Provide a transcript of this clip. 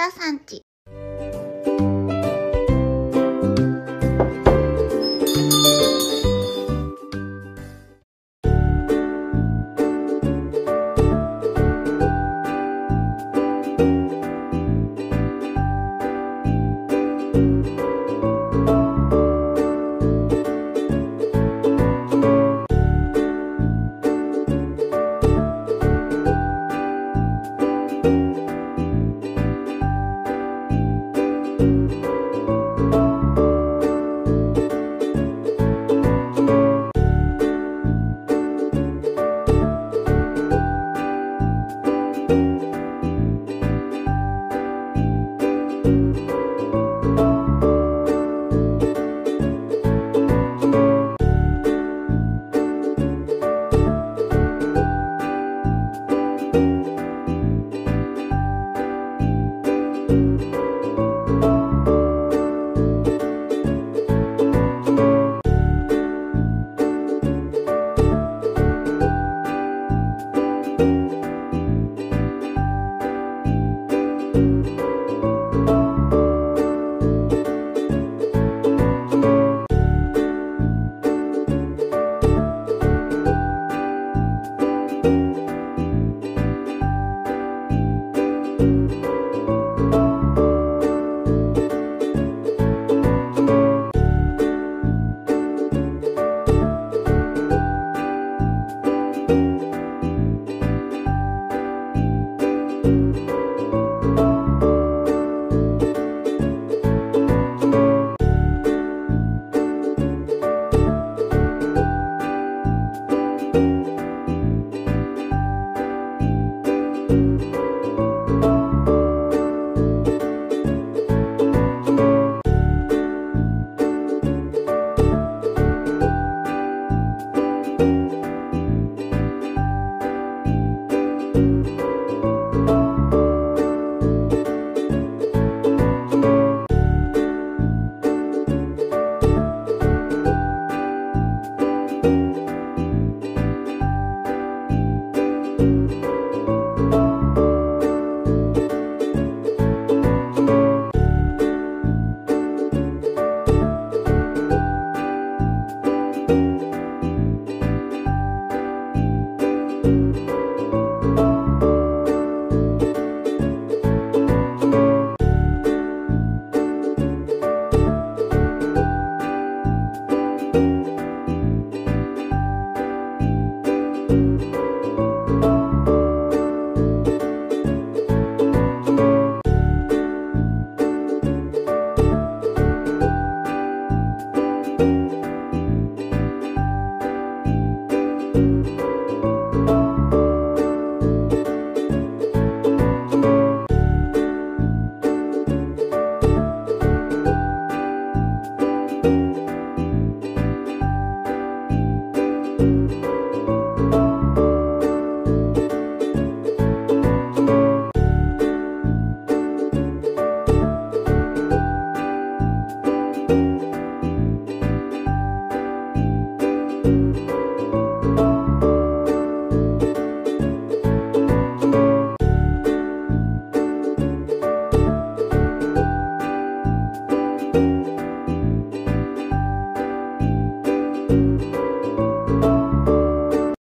タさん